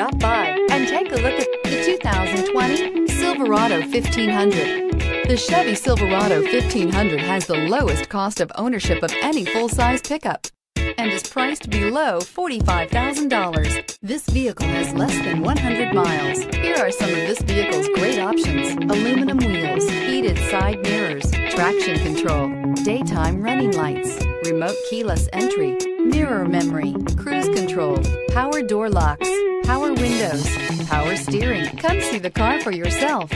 Stop by and take a look at the 2020 Silverado 1500. The Chevy Silverado 1500 has the lowest cost of ownership of any full-size pickup and is priced below $45,000. This vehicle has less than 100 miles. Here are some of this vehicle's great options. Aluminum wheels, heated side mirrors, traction control, daytime running lights, remote keyless entry, mirror memory, cruise control, power door locks, power windows, power steering. Come see the car for yourself.